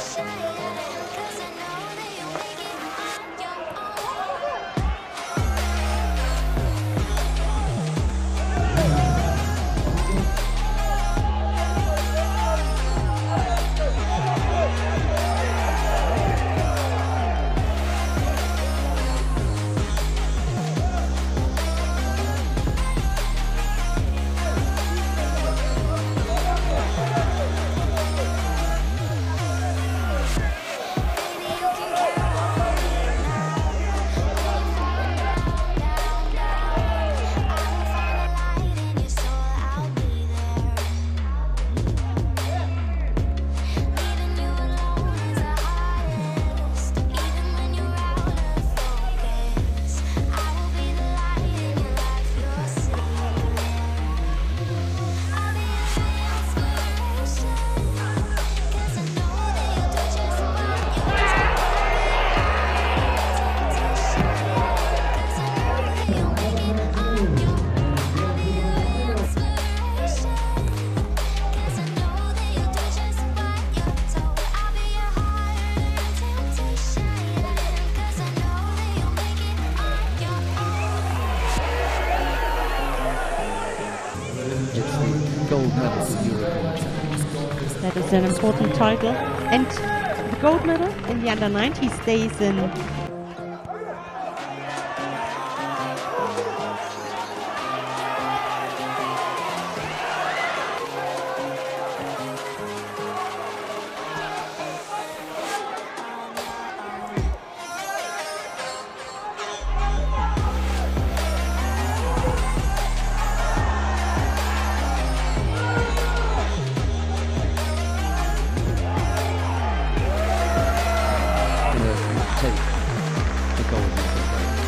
了 gold medal for European. That is an important title. And the gold medal in the under 90 stays in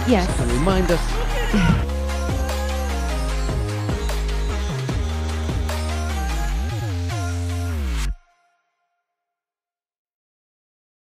Yes. And remind us